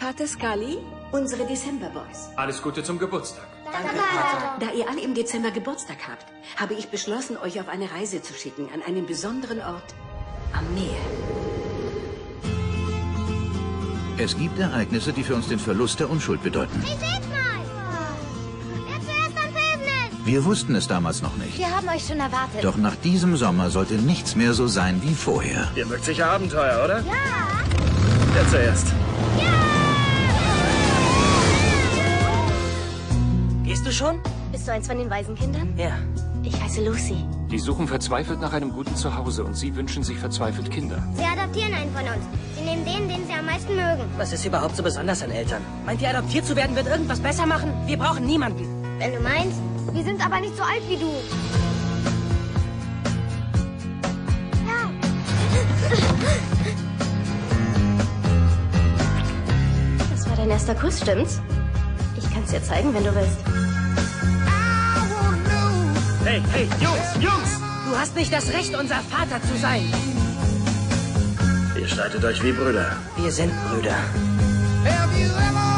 Pater Scully, unsere December Boys. Alles Gute zum Geburtstag. Danke, Vater. Da ihr alle im Dezember Geburtstag habt, habe ich beschlossen, euch auf eine Reise zu schicken an einen besonderen Ort am Meer. Es gibt Ereignisse, die für uns den Verlust der Unschuld bedeuten. Ich seh's mal. Wer zuerst am Felsen ist. Wir wussten es damals noch nicht. Wir haben euch schon erwartet. Doch nach diesem Sommer sollte nichts mehr so sein wie vorher. Ihr mögt sicher Abenteuer, oder? Ja. Wer zuerst? Gehst schon? Bist du eins von den Waisenkindern? Ja. Ich heiße Lucy. Die suchen verzweifelt nach einem guten Zuhause und Sie wünschen sich verzweifelt Kinder. Sie adoptieren einen von uns. Sie nehmen den, den sie am meisten mögen. Was ist überhaupt so besonders an Eltern? Meint ihr, adoptiert zu werden wird irgendwas besser machen? Wir brauchen niemanden. Wenn du meinst. Wir sind aber nicht so alt wie du. Ja. Das war dein erster Kuss, stimmt's? Ich kann's dir zeigen, wenn du willst. Hey, hey, Jungs, Jungs! Du hast nicht das Recht, unser Vater zu sein. Ihr streitet euch wie Brüder. Wir sind Brüder. Have you ever